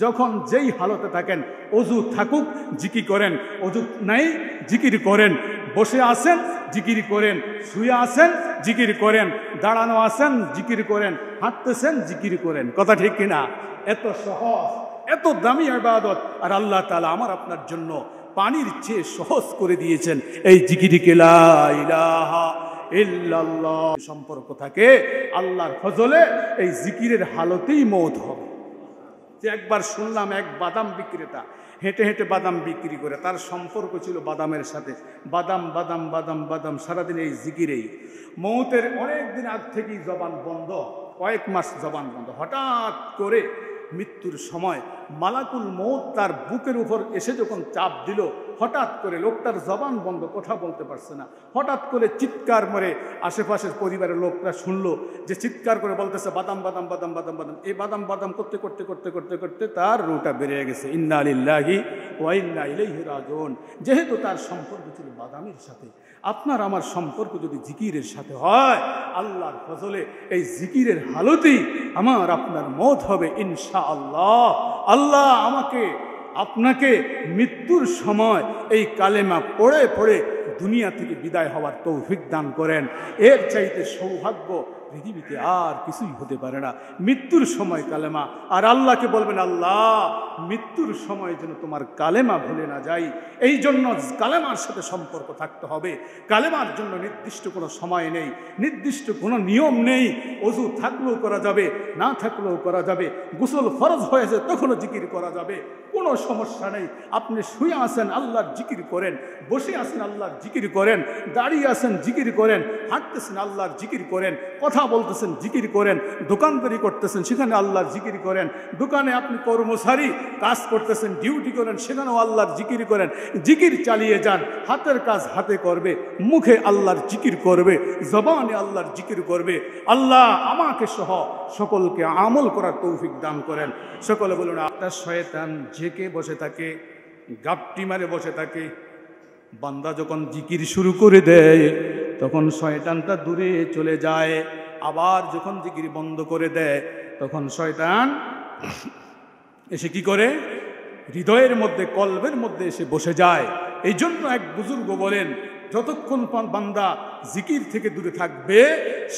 যখন যেই হালতে থাকেন, অজু থাকুক জিকি করেন। অজু নাই, জিকির করেন। বসে আসেন জিকির করেন। শুয়ে আসেন জিকির করেন। দাঁড়ানো আসেন জিকির করেন। হাঁটতেছেন, জিকির করেন। কথা ঠিক কিনা এত সহজ, এত দামি আবাদত। আর আল্লাহ তালা আমার আপনার জন্য পানির চেয়ে সহজ করে দিয়েছেন। এই জিকিরিকে লা ইলাহা ইল্লাল্লাহ সম্পর্ক থাকে আল্লাহর ফজলে, এই জিকিরের হালতেই মৌত হবে। যে একবার শুনলাম এক বাদাম বিক্রেতা হেঁটে হেঁটে বাদাম বিক্রি করে, তার সম্পর্ক ছিল বাদামের সাথে। বাদাম বাদাম বাদাম বাদাম, সারাদিন এই জিকিরেই। মৌতের অনেক দিন আগ থেকেই জবান বন্ধ, কয়েক মাস জবান বন্ধ। হঠাৎ করে মৃত্যুর সময় মালাকুল মৌত তার বুকের উপর এসে যখন চাপ দিল, হঠাৎ করে লোকটার জবান বন্ধ, কথা বলতে পারছে না। হঠাৎ করে চিৎকার মরে আশেপাশের পরিবারের লোকরা শুনলো যে চিৎকার করে বলতেছে, বাদাম বাদাম বাদাম বাদাম বাদাম। এই বাদাম বাদাম করতে করতে করতে করতে করতে তার রুটা বেড়ে গেছে। ইন্না আলিল্লাহি ওয়াইন্না ইলাইহি রাজিউন। যেহেতু তার সম্পর্ক ছিল বাদামের সাথে, আপনার আমার সম্পর্ক যদি জিকিরের সাথে হয়, আল্লাহর ফজলে এই জিকিরের হালতেই আমার আপনার মত হবে ইনশা আল্লাহ আল্লাহ আমাকে, আপনাকে মৃত্যুর সময় এই কালেমা পড়ে পড়ে দুনিয়া থেকে বিদায় হওয়ার তৌফিক দান করেন। এর চাইতে সৌভাগ্য পৃথিবীতে আর কিছুই হতে পারে না। মৃত্যুর সময় কালেমা। আর আল্লাহকে বলবেন, আল্লাহ, মৃত্যুর সময় যেন তোমার কালেমা ভুলে না যাই। এই জন্য কালেমার সাথে সম্পর্ক থাকতে হবে। কালেমার জন্য নির্দিষ্ট কোনো সময় নেই। নির্দিষ্ট কোনো নিয়ম নেই। অজু থাকলেও করা যাবে, না থাকলেও করা যাবে। গোসল ফরজ হয়েছে তখনও জিকির করা যাবে। কোনো সমস্যা নেই। আপনি শুয়ে আসেন আল্লাহর জিকির করেন। বসে আসেন আল্লাহর জিকির করেন। দাঁড়িয়ে আসেন জিকির করেন। হাঁটতেছেন, আল্লাহর জিকির করেন। কথা বলতেছেন, জিকির করেন। দোকানদারি করতেছেন, সেখানে আল্লাহর জিকির করেন। দোকানে আপনি কর্মচারী, কাজ করতেছেন, ডিউটি করেন, সেখানেও আল্লাহর জিকির করেন। জিকির চালিয়ে যান, হাতের কাজ হাতে করবে, মুখে আল্লাহর জিকির করবে, জবানে আল্লাহর জিকির করবে। আল্লাহ আমাকে সহ সকলকে আমল করার তৌফিক দান করেন। সকলে বলুন আপনার শয়তান ঝেঁকে বসে থাকে, গাপটি মারে বসে থাকে। বান্দা যখন জিকির শুরু করে দেয়, তখন শয়তানটা দূরে চলে যায়। আবার যখন জিকির বন্ধ করে দেয়, তখন শয়তান এসে কি করে? হৃদয়ের মধ্যে, কলবের মধ্যে এসে বসে যায়। এই জন্য এক বুজুর্গ বলেন, যতক্ষণ বান্দা জিকির থেকে দূরে থাকবে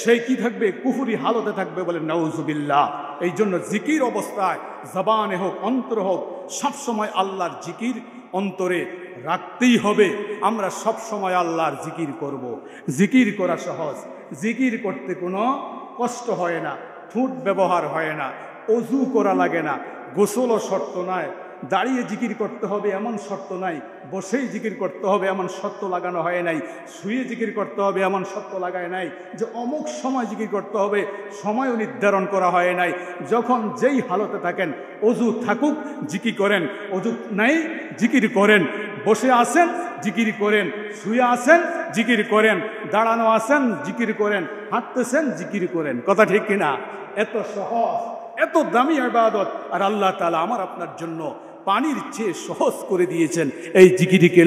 সেই কি থাকবে? কুফুরি হালতে থাকবে বলে নাউজুবিল্লাহ। এই জন্য জিকির অবস্থায় জবানে হোক, অন্তর হোক সবসময় আল্লাহর জিকির অন্তরে রাখতেই হবে। আমরা সবসময় আল্লাহর জিকির করব। জিকির করা সহজ। জিকির করতে কোনো কষ্ট হয় না, ঠুট ব্যবহার হয় না, অজু করা লাগে না। গোসলও শর্ত নয়। দাঁড়িয়ে জিকির করতে হবে এমন শর্ত নাই, বসেই জিকির করতে হবে এমন শর্ত লাগানো হয় নাই, শুয়ে জিকির করতে হবে এমন শর্ত লাগায় নাই যে অমুক সময় জিকির করতে হবে, সময়ও নির্ধারণ করা হয় নাই। যখন যেই হালতে থাকেন, অজু থাকুক জিকি করেন, অজু নাই, জিকির করেন, বসে আসেন জিকির করেন, শুয়ে আসেন জিকির করেন, দাঁড়ানো আসেন জিকির করেন, হাঁটতেছেন, জিকির করেন, কথা ঠিক কিনা? এত সহজ, এত দামি আবাদত, আর আল্লাহ তালা আমার আপনার জন্য পানির চেয়ে সহজ করে দিয়েছেন। এই জিকিরিকে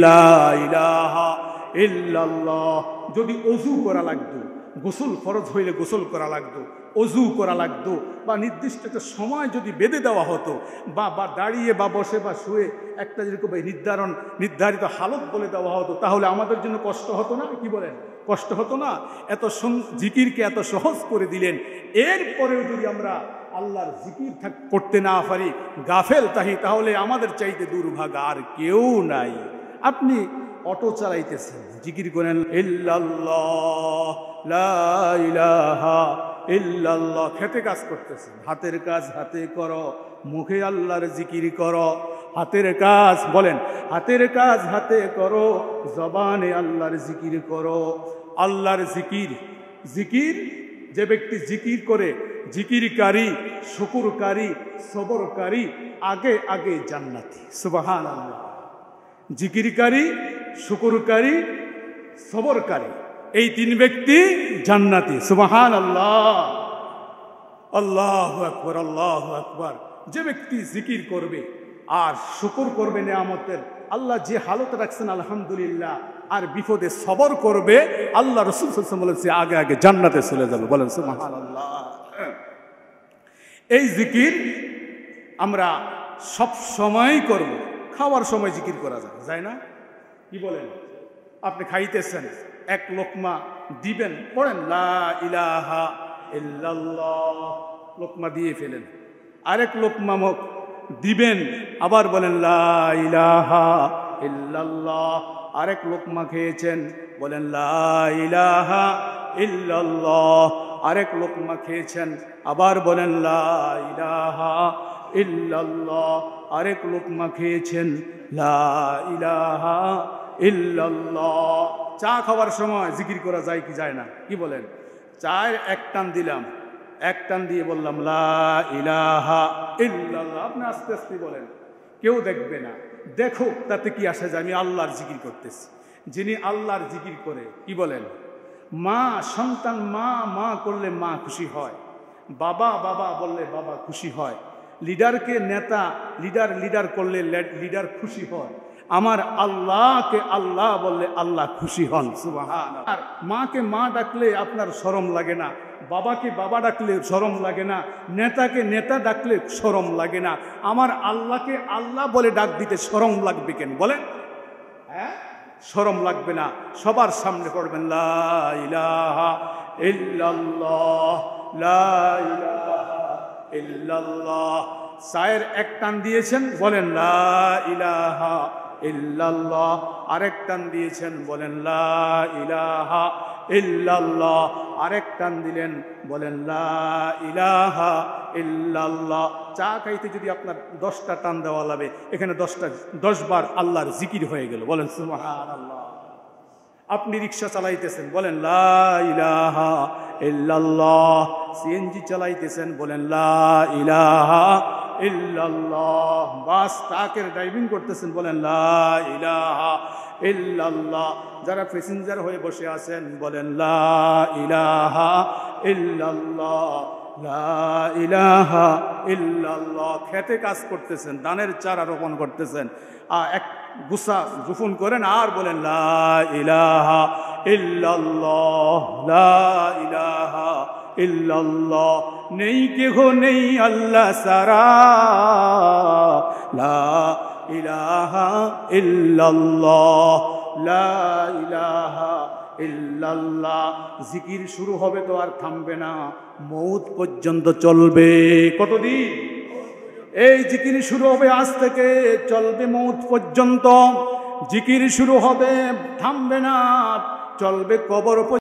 যদি অজু করা লাগতো, গোসল ফরজ হইলে গোসল করা লাগতো, অজু করা লাগতো, বা নির্দিষ্ট একটা সময় যদি বেঁধে দেওয়া হতো, বা বা দাঁড়িয়ে বা বসে বা শুয়ে একটা যেরকম নির্ধারণ, নির্ধারিত হালত বলে দেওয়া হতো, তাহলে আমাদের জন্য কষ্ট হতো না? কি বলেন? কষ্ট হতো না? এত জিকিরকে এত সহজ করে দিলেন। এরপরেও যদি আমরা আল্লাহর জিকির করতে না পারি, গাফেল তাহি, তাহলে আমাদের চাইতে দুর্ভাগ আর কেউ নাই। আপনি অটো চালাইতেছেন, জিকির করেন ইল্লাল্লাহ খেতে কাজ করতেছেন। হাতের কাজ হাতে করো, মুখে আল্লাহর জিকির করো, হাতের কাজ বলেন, হাতের কাজ হাতে করো, জবানে আল্লাহর জিকির করো। আল্লাহর জিকির জিকির, যে ব্যক্তি জিকির করে জিকিরকারী, শুকুরকারী, সবরকারী, আগে আগে জান্নাতি। সুবাহান জিকিরকারী, শুকুরকারী, সবরকারী, এই তিন ব্যক্তি জান্নাতি। সুবাহান আল্লাহ আল্লাহ আকবর আল্লাহ আকবর। যে ব্যক্তি জিকির করবে আর শুকুর করবে নেয়ামতের, আল্লাহ যে হালত রাখছেন, আলহামদুলিল্লাহ, আর বিপদে সবর করবে, আল্লাহ রসুল বলেছে আগে আগে জান্নাতে চলে যাবে। বলেন সুমাহান আল্লাহ এই জিকির আমরা সব সময় করব। খাওয়ার সময় জিকির করা যায় যায় না? কি বলেন? আপনি খাইতেছেন, এক লোকমা দিবেন, পড়েন, লা ইলাহা ইল্লাল্লাহ লোকমা দিয়ে ফেলেন। আরেক লোকমা মুখ দিবেন, আবার বলেন, লা ইলাহা ইল্লাল্লাহ আরেক লোকমা খেয়েছেন, বলেন, লা ইলাহা ইল্লাল্লাহ। আরেক লোকমা খেয়েছেন, আবার বলেন, লা ইলাহা ইল্লাল্লাহ। আরেক লোকমা খেয়েছেন, লা ইলাহা ইল্লাল্লাহ। চা খাওয়ার সময় জিকির করা যায় কি যায় না? কি বলেন? চায়ের এক টান দিলাম, এক টান দিয়ে বললাম, লা ইলাহা ইল্লাল্লাহ। আপনি আস্তে আস্তে বলেন, কেউ দেখবে না। দেখো তাতে কি আসে যে আমি আল্লাহর জিকির করতেছি। যিনি আল্লাহর জিকির করে, কি বলেন? মা, সন্তান মা মা করলে মা খুশি হয়। বাবা বাবা বললে বাবা খুশি হয়। লিডারকে নেতা, লিডার লিডার করলে লিডার খুশি হয়। আমার আল্লাহকে আল্লাহ বললে আল্লাহ খুশি হন। আর মাকে মা ডাকলে আপনার সরম লাগে না। বাবাকে বাবা ডাকলে সরম লাগে না। নেতাকে নেতা ডাকলে সরম লাগে না। আমার আল্লাহকে আল্লাহ বলে ডাক দিতে সরম লাগবে কেন? বলেন। হ্যাঁ? সরম লাগবে না, সবার সামনে পড়বেন সায়ের এক টান দিয়েছেন, বলেন আরেক টান দিয়েছেন, বলেন, লা ইলাহা ইল্লাল্লাহ। আরেক টান দিলেন, বলেন, লা ইলাহা ইল্লাল্লাহ। চা খাইতে যদি আপনার দশটা টান দেওয়া লাগে, এখানে দশটা, দশ বার আল্লাহর জিকির হয়ে গেল। বলেন আপনি রিক্সা চালাইতেছেন, বলেন, লা ইল্লাল্লাহ। সিএনজি চালাইতেছেন, বলেন, লা ইলাহা ইল্লাল্লাহ। বাস ট্রাকের ড্রাইভিং করতেছেন, বলেন, লা ইলাহা ইল্লাল্লাহ। যারা প্যাসেঞ্জার হয়ে বসে আছেন, বলেন, লা ইলাহা ইল্লাল্লাহ। ইলাহা ইল্লাল্লাহ, খেতে কাজ করতেছেন ধানের চারা রোপণ করতেছেন। আর এক গুসা জুফুন করেন আর বলেন, লা ইলাহা ইল্লাল্লাহ, লা ইলাহা ইল্লাল্লাহ, নেই কেহ নেই আল্লাহ সারা লা ইলাহা ইল্লাল্লাহ, লা ইলাহা ইল্লাল্লাহ, জিকির শুরু হবে তো আর থামবে না, মৌত পর্যন্ত চলবে। কতদিন? এই জিকির শুরু হবে আজ থেকে, চলবে মৌত পর্যন্ত। জিকির শুরু হবে, থামবে না, চলবে কবর